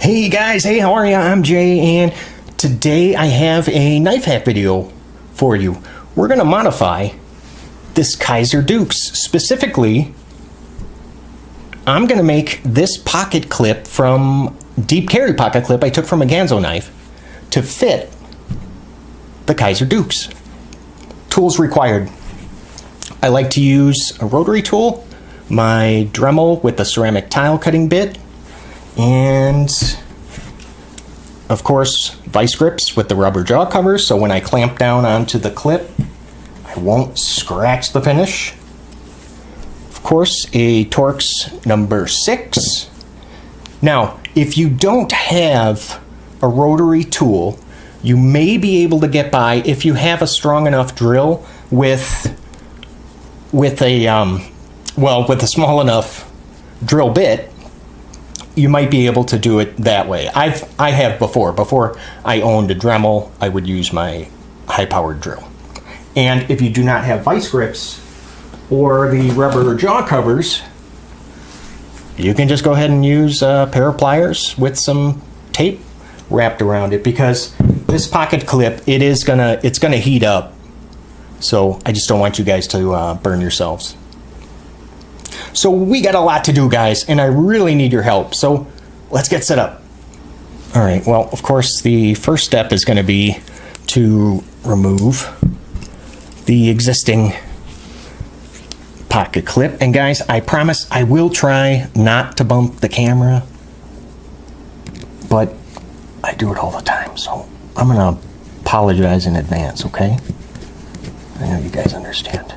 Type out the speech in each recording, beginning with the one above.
Hey guys, hey, how are you? I'm Jay, and today I have a knife hack video for you. We're going to modify this Kizer Dukes. Specifically, I'm going to make this pocket clip from deep carry pocket clip I took from a Ganzo knife to fit the Kizer Dukes. Tools required. I like to use a rotary tool, my Dremel with the ceramic tile cutting bit, and of course vice grips with the rubber jaw covers so when I clamp down onto the clip I won't scratch the finish. Of course a Torx number 6. Now if you don't have a rotary tool you may be able to get by if you have a strong enough drill with with a um, well with a small enough drill bit you might be able to do it that way. I've I have before. Before I owned a Dremel, I would use my high-powered drill. And if you do not have vice grips or the rubber jaw covers, you can just go ahead and use a pair of pliers with some tape wrapped around it because this pocket clip it is gonna it's gonna heat up. So I just don't want you guys to uh, burn yourselves. So we got a lot to do, guys, and I really need your help. So let's get set up. All right, well, of course, the first step is going to be to remove the existing pocket clip. And guys, I promise I will try not to bump the camera, but I do it all the time. So I'm going to apologize in advance, okay? I know you guys understand.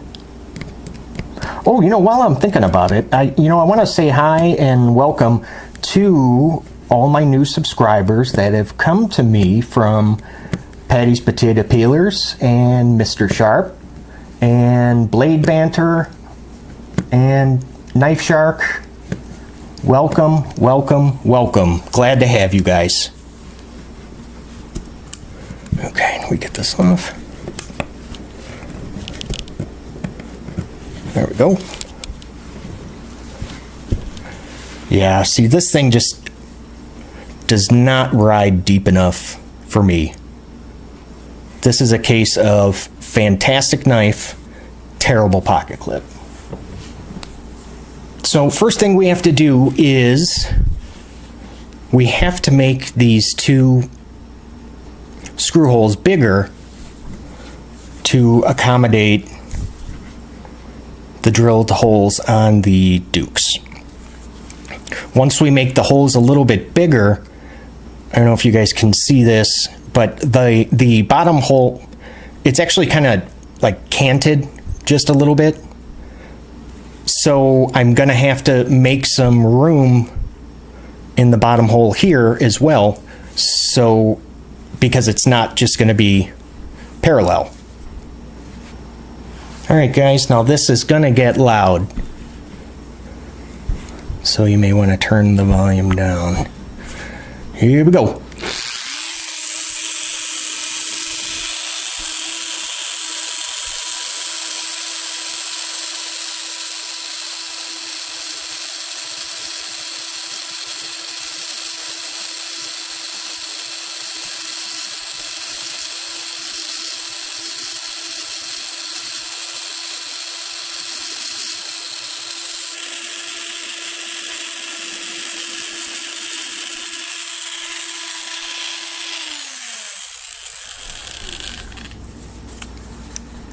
Oh, you know, while I'm thinking about it, I you know I want to say hi and welcome to all my new subscribers that have come to me from Patty's Potato Peelers and Mr. Sharp and Blade Banter and Knife Shark. Welcome, welcome, welcome. Glad to have you guys. Okay, we get this off. There we go. Yeah, see, this thing just does not ride deep enough for me. This is a case of fantastic knife, terrible pocket clip. So, first thing we have to do is we have to make these two screw holes bigger to accommodate the drilled holes on the Dukes. Once we make the holes a little bit bigger, I don't know if you guys can see this, but the the bottom hole, it's actually kind of like canted just a little bit. So I'm gonna have to make some room in the bottom hole here as well. So because it's not just gonna be parallel. Alright guys, now this is gonna get loud. So you may want to turn the volume down. Here we go.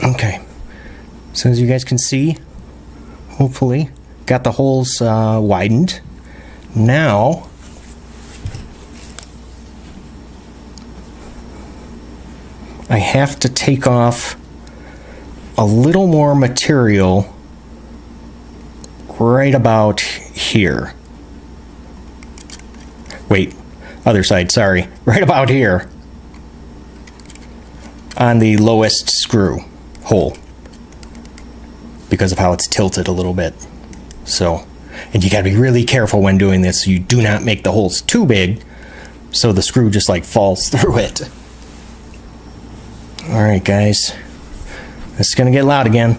Okay. So as you guys can see, hopefully, got the holes uh, widened. Now, I have to take off a little more material right about here. Wait, other side, sorry. Right about here on the lowest screw hole because of how it's tilted a little bit. So, and you got to be really careful when doing this. You do not make the holes too big so the screw just like falls through it. All right, guys. This is to get loud again.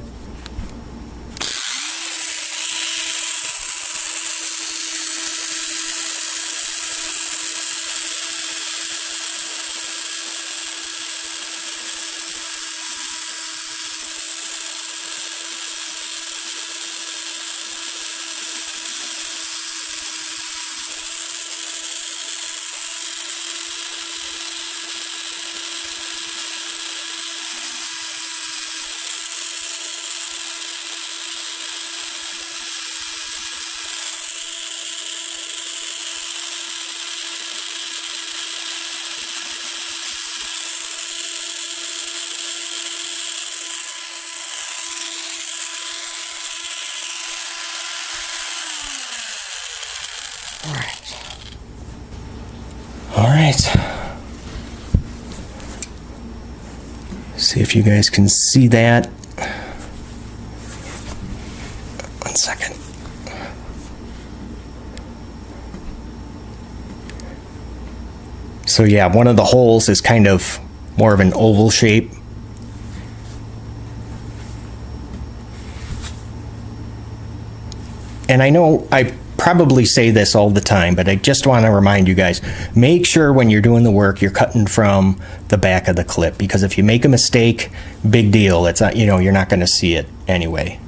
All right. See if you guys can see that. One second. So yeah, one of the holes is kind of more of an oval shape. And I know I probably say this all the time, but I just want to remind you guys make sure when you're doing the work you're cutting from the back of the clip because if you make a mistake, big deal. It's not, you know, you're not going to see it anyway.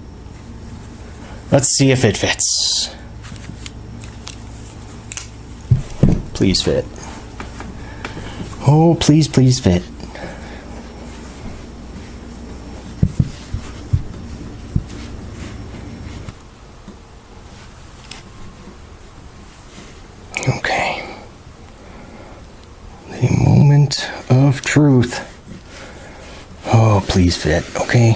Let's see if it fits. Please fit. Oh, please, please fit. Okay. The moment of truth. Oh, please fit, okay?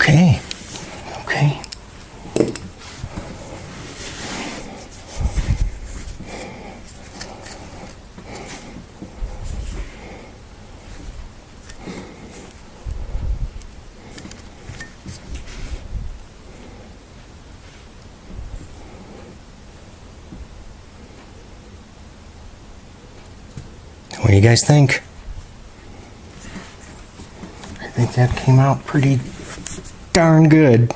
Okay. What do you guys think? I think that came out pretty darn good.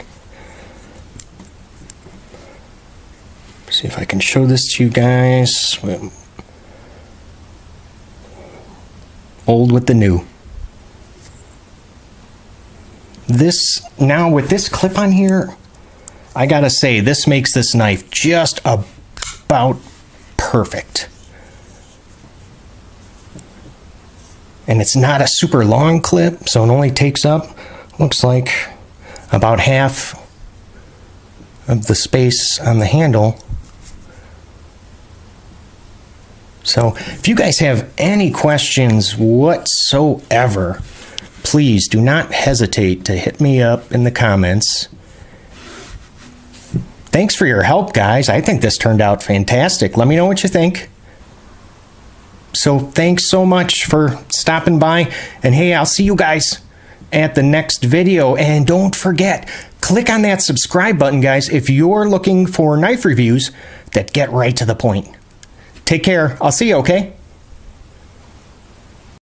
See if I can show this to you guys. Old with the new. This, now with this clip on here, I gotta say, this makes this knife just about perfect. And it's not a super long clip, so it only takes up, looks like, about half of the space on the handle. So, if you guys have any questions whatsoever, please do not hesitate to hit me up in the comments. Thanks for your help, guys. I think this turned out fantastic. Let me know what you think. So, thanks so much for stopping by. And hey, I'll see you guys at the next video. And don't forget, click on that subscribe button, guys, if you're looking for knife reviews that get right to the point. Take care. I'll see you, okay?